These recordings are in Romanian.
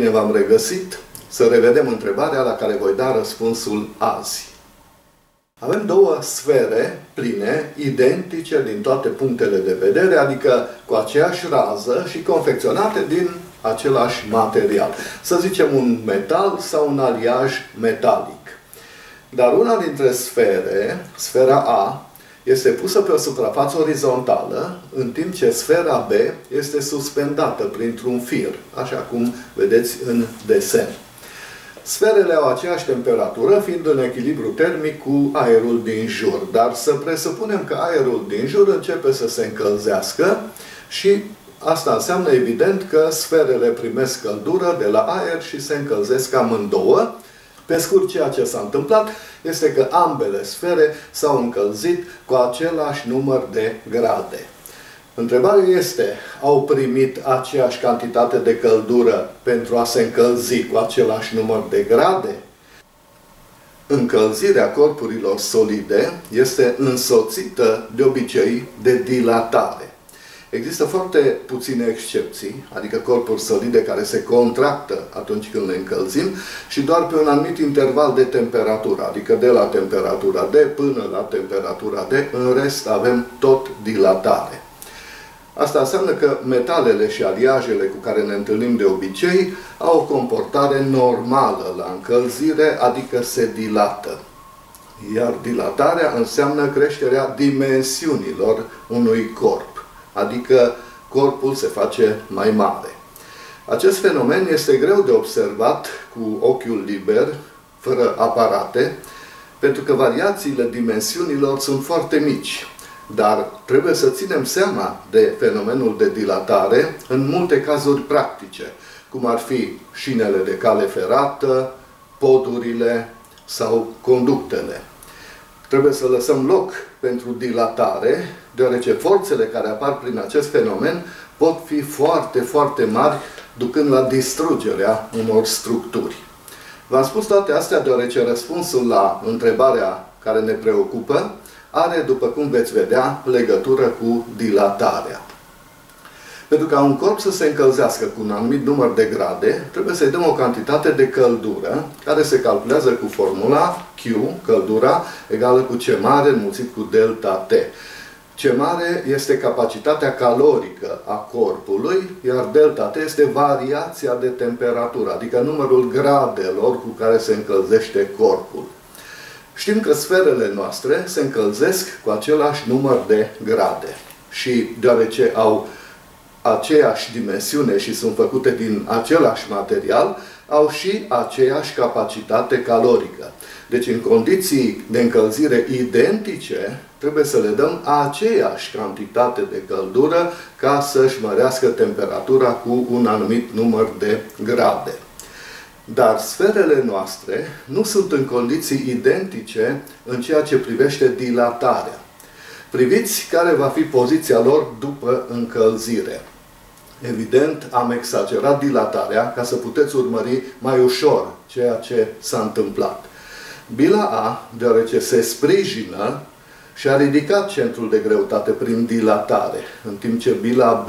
Bine v-am regăsit! Să revedem întrebarea la care voi da răspunsul azi. Avem două sfere pline, identice din toate punctele de vedere, adică cu aceeași rază și confecționate din același material. Să zicem un metal sau un aliaj metalic. Dar una dintre sfere, sfera A, este pusă pe o suprafață orizontală, în timp ce sfera B este suspendată printr-un fir, așa cum vedeți în desen. Sferele au aceeași temperatură, fiind în echilibru termic cu aerul din jur. Dar să presupunem că aerul din jur începe să se încălzească și asta înseamnă evident că sferele primesc căldură de la aer și se încălzesc amândouă. Pe scurt, ceea ce s-a întâmplat este că ambele sfere s-au încălzit cu același număr de grade. Întrebarea este, au primit aceeași cantitate de căldură pentru a se încălzi cu același număr de grade? Încălzirea corpurilor solide este însoțită de obicei de dilatare. Există foarte puține excepții, adică corpuri solide care se contractă atunci când le încălzim și doar pe un anumit interval de temperatură, adică de la temperatura D până la temperatura D, în rest avem tot dilatare. Asta înseamnă că metalele și aliajele cu care ne întâlnim de obicei au o comportare normală la încălzire, adică se dilată. Iar dilatarea înseamnă creșterea dimensiunilor unui corp, adică corpul se face mai mare. Acest fenomen este greu de observat cu ochiul liber, fără aparate, pentru că variațiile dimensiunilor sunt foarte mici. Dar trebuie să ținem seama de fenomenul de dilatare în multe cazuri practice, cum ar fi șinele de cale ferată, podurile sau conductele. Trebuie să lăsăm loc pentru dilatare, deoarece forțele care apar prin acest fenomen pot fi foarte, foarte mari, ducând la distrugerea unor structuri. V-am spus toate astea deoarece răspunsul la întrebarea care ne preocupă are, după cum veți vedea, legătură cu dilatarea. Pentru ca un corp să se încălzească cu un anumit număr de grade, trebuie să-i dăm o cantitate de căldură, care se calculează cu formula Q, căldura, egală cu C mare înmulțit cu delta T. C mare este capacitatea calorică a corpului, iar delta T este variația de temperatură, adică numărul gradelor cu care se încălzește corpul. Știm că sferele noastre se încălzesc cu același număr de grade. Și deoarece au aceeași dimensiune și sunt făcute din același material, au și aceeași capacitate calorică. Deci în condiții de încălzire identice, trebuie să le dăm aceeași cantitate de căldură ca să-și mărească temperatura cu un anumit număr de grade. Dar sferele noastre nu sunt în condiții identice în ceea ce privește dilatarea. Priviți care va fi poziția lor după încălzire. Evident, am exagerat dilatarea ca să puteți urmări mai ușor ceea ce s-a întâmplat. Bila A, deoarece se sprijină și a ridicat centrul de greutate prin dilatare, în timp ce bila B,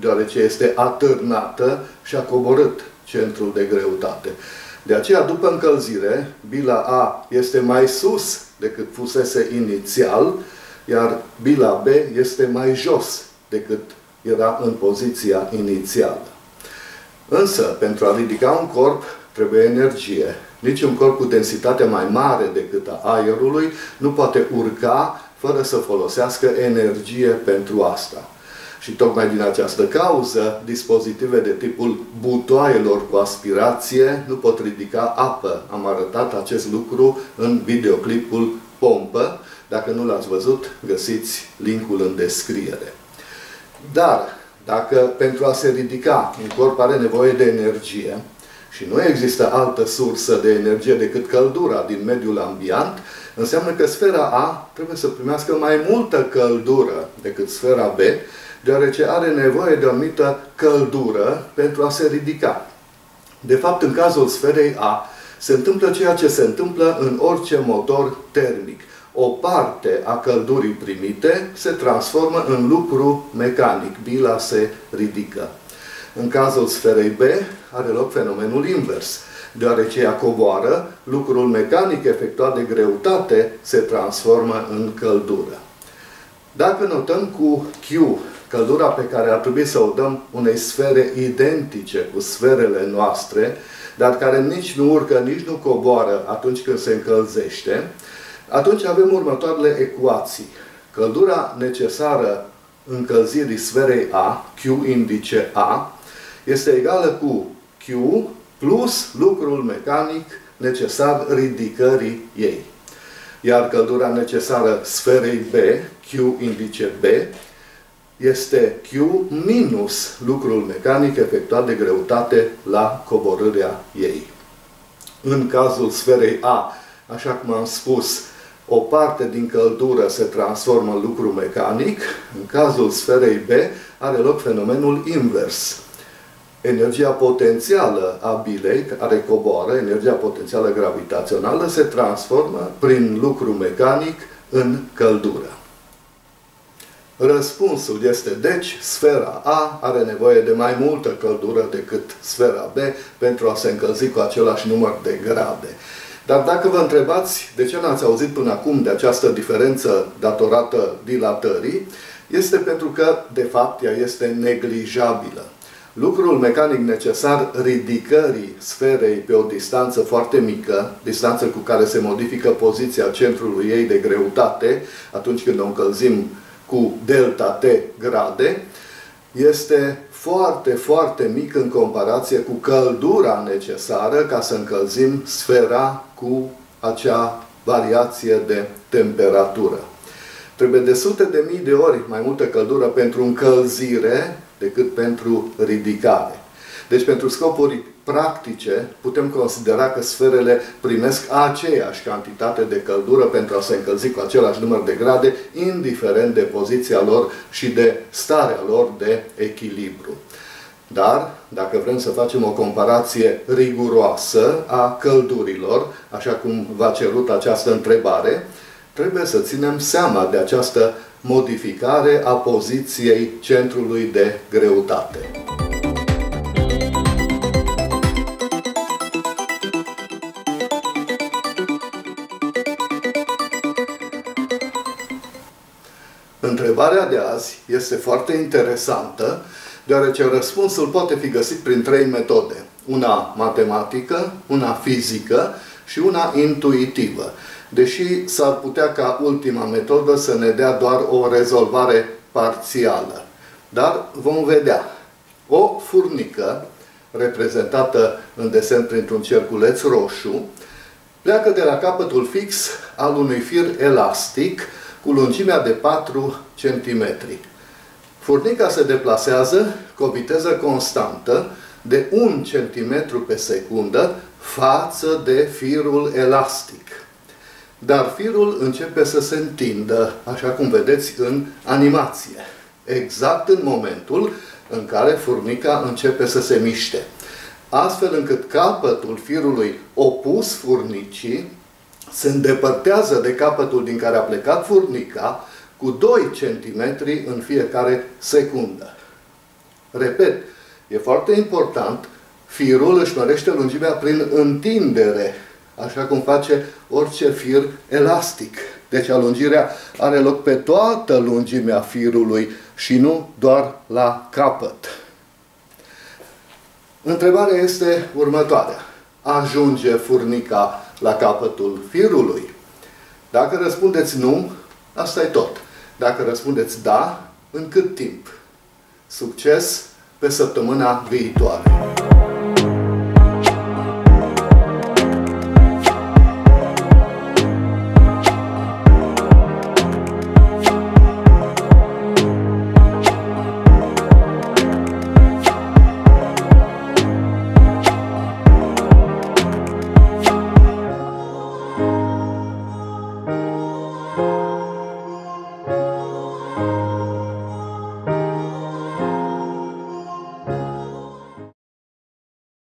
deoarece este atârnată, și-a coborât centrul de greutate. De aceea, după încălzire, bila A este mai sus decât fusese inițial, iar bila B este mai jos decât era în poziția inițială. Însă, pentru a ridica un corp, trebuie energie. Nici un corp cu densitate mai mare decât a aerului nu poate urca fără să folosească energie pentru asta. Și tocmai din această cauză, dispozitive de tipul butoaielor cu aspirație nu pot ridica apă. Am arătat acest lucru în videoclipul Pompă. Dacă nu l-ați văzut, găsiți linkul în descriere. Dar, dacă pentru a se ridica un corp are nevoie de energie și nu există altă sursă de energie decât căldura din mediul ambient, înseamnă că sfera A trebuie să primească mai multă căldură decât sfera B, deoarece are nevoie de o anumită căldură pentru a se ridica. De fapt, în cazul sferei A, se întâmplă ceea ce se întâmplă în orice motor termic. O parte a căldurii primite se transformă în lucru mecanic. Bila se ridică. În cazul sferei B are loc fenomenul invers, deoarece ea coboară, lucrul mecanic efectuat de greutate se transformă în căldură. Dacă notăm cu Q căldura pe care ar trebui să o dăm unei sfere identice cu sferele noastre, dar care nici nu urcă, nici nu coboară atunci când se încălzește, atunci avem următoarele ecuații. Căldura necesară încălzirii sferei A, Q indice A, este egală cu Q plus lucrul mecanic necesar ridicării ei. Iar căldura necesară sferei B, Q indice B, este Q minus lucrul mecanic efectuat de greutate la coborârea ei. În cazul sferei A, așa cum am spus, o parte din căldură se transformă în lucru mecanic, în cazul sferei B are loc fenomenul invers. Energia potențială a bilei, care coboară, energia potențială gravitațională, se transformă prin lucru mecanic în căldură. Răspunsul este deci, sfera A are nevoie de mai multă căldură decât sfera B pentru a se încălzi cu același număr de grade. Dar dacă vă întrebați de ce n-ați auzit până acum de această diferență datorată dilatării, este pentru că, de fapt, ea este neglijabilă. Lucrul mecanic necesar ridicării sferei pe o distanță foarte mică, distanță cu care se modifică poziția centrului ei de greutate, atunci când o încălzim cu delta T grade, este foarte, foarte mic în comparație cu căldura necesară ca să încălzim sfera cu acea variație de temperatură. Trebuie de sute de mii de ori mai multă căldură pentru încălzire decât pentru ridicare. Deci pentru scopuri practice putem considera că sferele primesc aceeași cantitate de căldură pentru a se încălzi cu același număr de grade, indiferent de poziția lor și de starea lor de echilibru. Dar, dacă vrem să facem o comparație riguroasă a căldurilor, așa cum v-a cerut această întrebare, trebuie să ținem seama de această modificare a poziției centrului de greutate. Întrebarea de azi este foarte interesantă, deoarece răspunsul poate fi găsit prin trei metode. Una matematică, una fizică și una intuitivă. Deși s-ar putea ca ultima metodă să ne dea doar o rezolvare parțială. Dar vom vedea. O furnică, reprezentată în desen printr-un cerculeț roșu, pleacă de la capătul fix al unui fir elastic, cu lungimea de 4 cm. Furnica se deplasează cu o viteză constantă de 1 cm pe secundă față de firul elastic. Dar firul începe să se întindă, așa cum vedeți în animație, exact în momentul în care furnica începe să se miște. Astfel încât capătul firului opus furnicii se îndepărtează de capătul din care a plecat furnica cu 2 cm în fiecare secundă. Repet, e foarte important, firul își mărește lungimea prin întindere, așa cum face orice fir elastic. Deci alungirea are loc pe toată lungimea firului și nu doar la capăt. Întrebarea este următoarea. Ajunge furnica la capătul firului? Dacă răspundeți nu, asta e tot. Dacă răspundeți da, în cât timp? Succes pe săptămâna viitoare!